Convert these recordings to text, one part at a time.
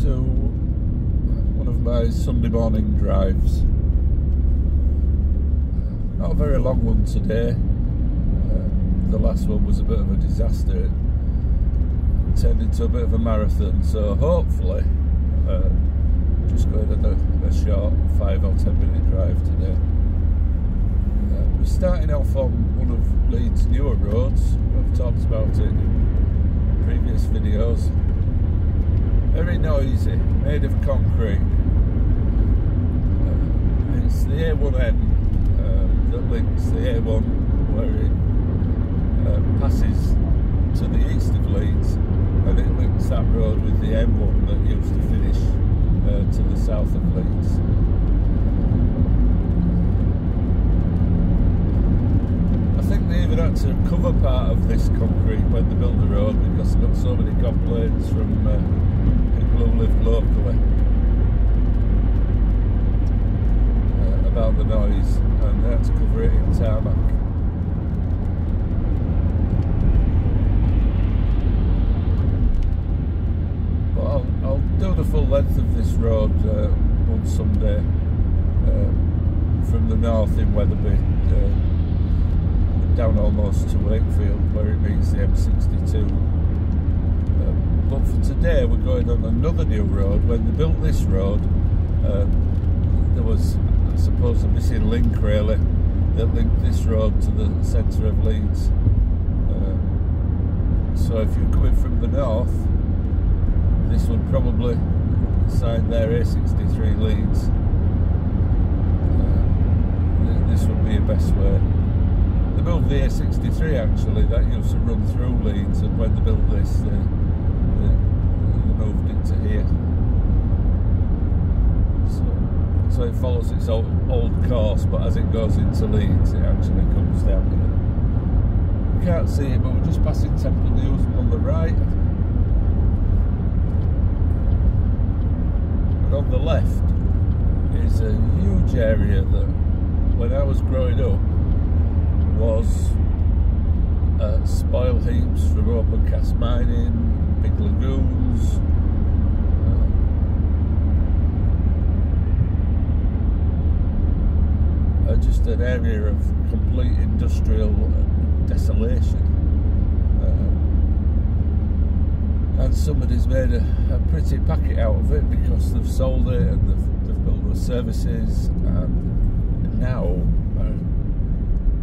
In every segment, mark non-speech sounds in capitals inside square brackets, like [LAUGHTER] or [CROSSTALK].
to one of my Sunday morning drives. Not a very long one today. Uh, the last one was a bit of a disaster. It turned into a bit of a marathon, so hopefully, uh, just going on a, a, short five or ten minute drive today. Uh, we're starting off on one of Leeds' newer roads. I've talked about it in previous videos noisy, made of concrete. Uh, it's the A1M uh, that links the A1 where it uh, passes to the east of Leeds and it links that road with the M1 that used to finish uh, to the south of Leeds. I think they even had to cover part of this concrete when they built the road because they got so many complaints from uh, who lived locally uh, about the noise and they had to cover it in tarmac. But I'll, I'll do the full length of this road uh, one Sunday uh, from the north in Wetherby uh, down almost to Wakefield where it meets the M62 but for today we're going on another new road. When they built this road, uh, there was, I suppose, a missing link really that linked this road to the centre of Leeds. Uh, so if you're coming from the north, this would probably sign their A63 Leeds. Uh, this would be a best way. They built the A63 actually, that used to run through Leeds, and when they built this, into here. So, so it follows its old, old course, but as it goes into Leeds, it actually comes down here. You can't see it, but we're just passing Temple Newsam on the right. And on the left is a huge area that, when I was growing up, was uh, spoil heaps from open cast mining, big lagoons, uh, just an area of complete industrial desolation. Uh, and somebody's made a, a, pretty packet out of it because they've sold it and they've, they've built the services and now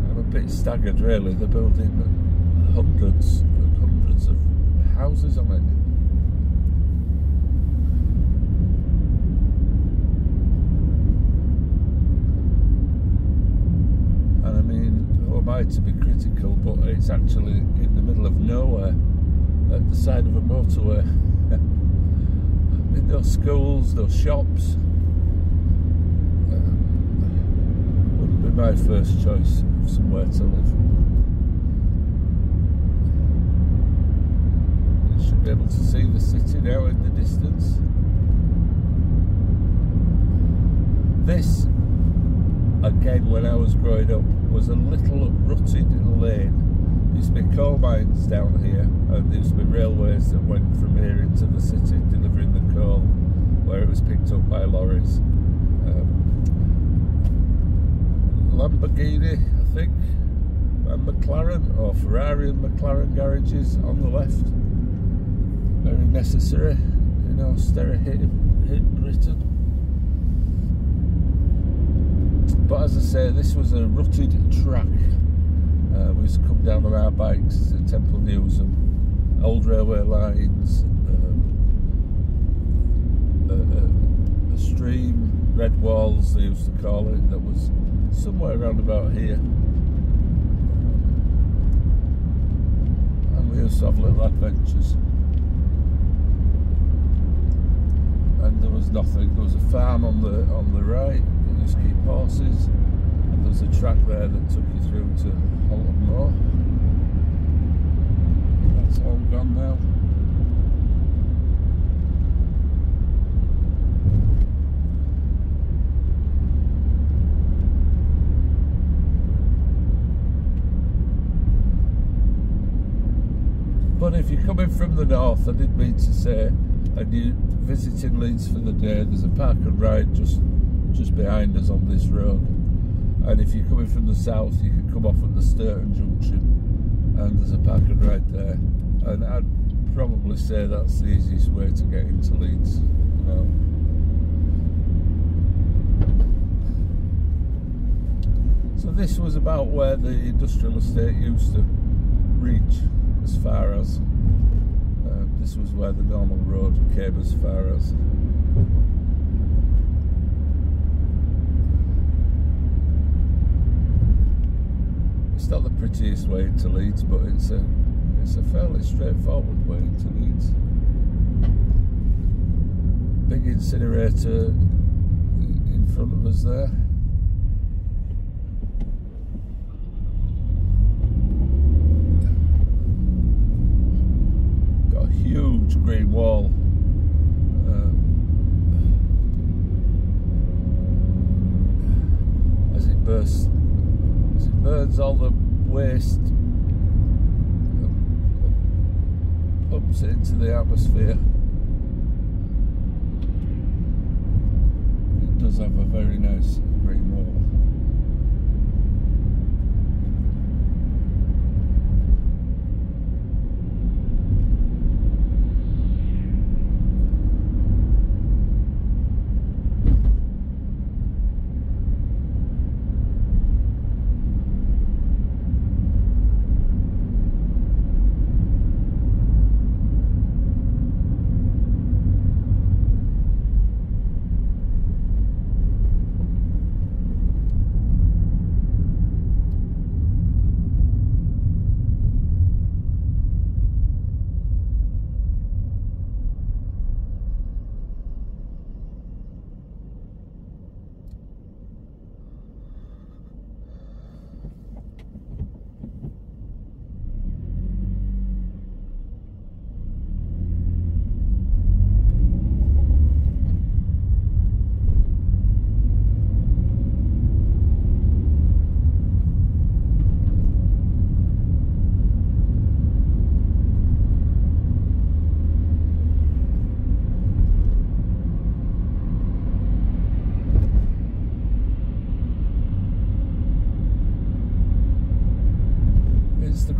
I'm a bit staggered really. They're building hundreds and hundreds of houses on it. To be critical, but it's actually in the middle of nowhere, at the side of a motorway. [LAUGHS] no schools, no shops. Um, wouldn't be my first choice of somewhere to live. You should be able to see the city now in the distance. This again when I was growing up was a little rutted lane. There used to be coal mines down here and there used to be railways that went from here into the city delivering the coal where it was picked up by lorries. Um, Lamborghini, I think, and McLaren or Ferrari and McLaren garages on the left. Very necessary in austerity hit Britain. But as I say, this was a rutted track. Uh, we used to come down on our bikes to Temple Newsam, old railway lines, um, a, a, a, stream, red walls they used to call it, that was somewhere around about here. And we used to have little adventures. And there was nothing, there was a farm on the on the right keep horses and there's a track there that took you through to Halton Moor. That's all gone now. But if you're coming from the north, I did mean to say, and you're visiting Leeds for the day, there's a park and ride just just behind us on this road. And if you're coming from the south, you can come off at the Stourton Junction, and there's a park and there. And I'd probably say that's the easiest way to get into Leeds. You know. So this was about where the industrial estate used to reach as far as uh, this was where the normal road came as far as not the prettiest way to Leeds but it's a it's a fairly straightforward way to Leeds big incinerator in front of us there got a huge green wall. Um, as it bursts, as it burns all the waste, pumps it into the atmosphere. It does have a very nice green wall.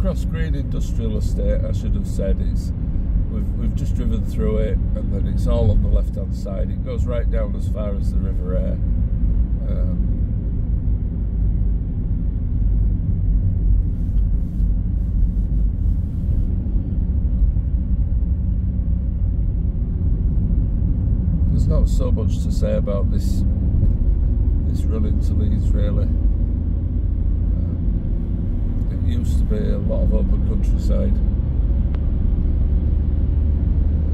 Cross Green Industrial Estate, I should have said, it's we've, we've just driven through it and then it's all on the left hand side. It goes right down as far as the River Aire. Um, there's not so much to say about this this run into Leeds really used to be a lot of open countryside.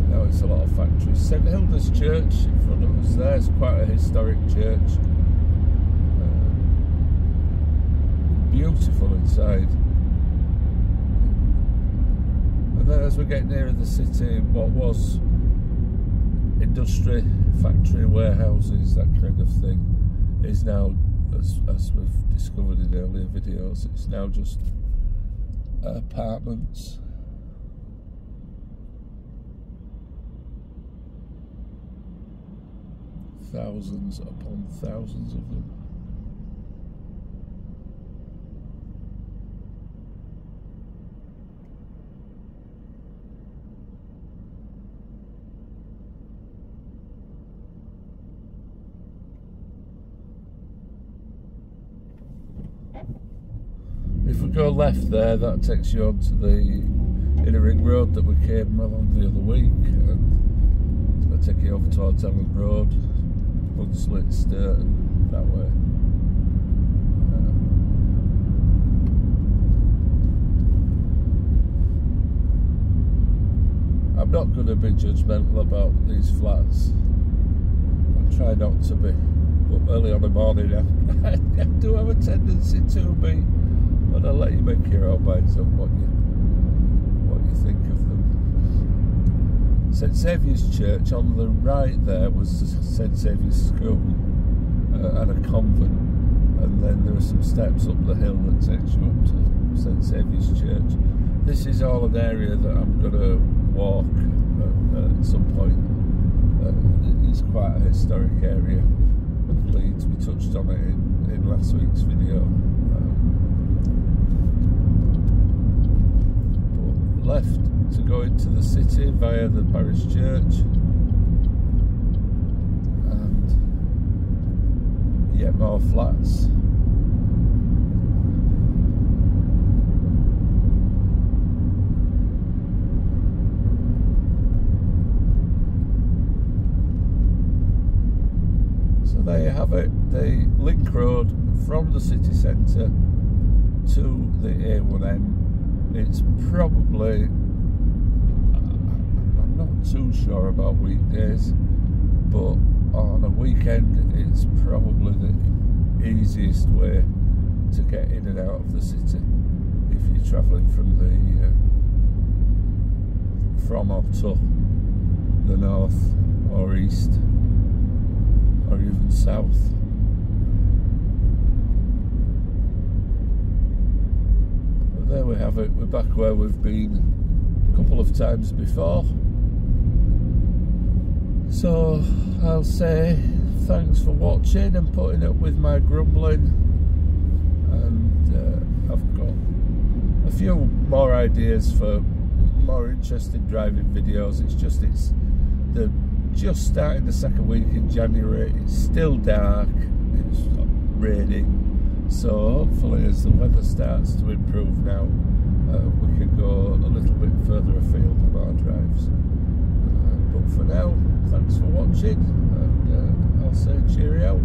Now it's a lot of factories. St Hilda's Church in front of us there is quite a historic church. Uh, beautiful inside. And then as we get nearer the city, what was industry, factory, warehouses, that kind of thing, is now, as, as we've discovered in earlier videos, it's now just apartments. Thousands upon thousands of them. If we go left there, that takes you onto the inner ring road that we came along the other week. And it's take you over towards Elland Road, Hunslet, Stourton, that way. Uh, I'm not going to be judgmental about these flats. I try not to be, but early on the morning I, [LAUGHS] I do have a tendency to be but I'll let you make your own minds up what you what you think of them. St Saviour's Church on the right there was St Saviour's School uh, and a convent, and then there are some steps up the hill that takes you up to St Saviour's Church. This is all an area that I'm going to walk at, at some point It's quite a historic area of Leeds. We touched on it in, in last week's video. Um, left to go into the city via the parish church. And yet more flats. So there you have it, the link road from the city centre to the A1M. It's probably, I'm not too sure about weekdays, but on a weekend it's probably the easiest way to get in and out of the city if you're travelling from the uh, from or to the north or east or even south. But there we have it, we're back where we've been a couple of times before. So I'll say thanks for watching and putting up with my grumbling and uh, I've got a few more ideas for more interesting driving videos. It's just it's the just starting the second week in January. It's still dark, it's raining, so hopefully as the weather starts to improve now, uh, we can go a little bit further afield on our drives. Uh, but for now, thanks for watching and uh, I'll say cheerio.